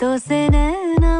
どうせねな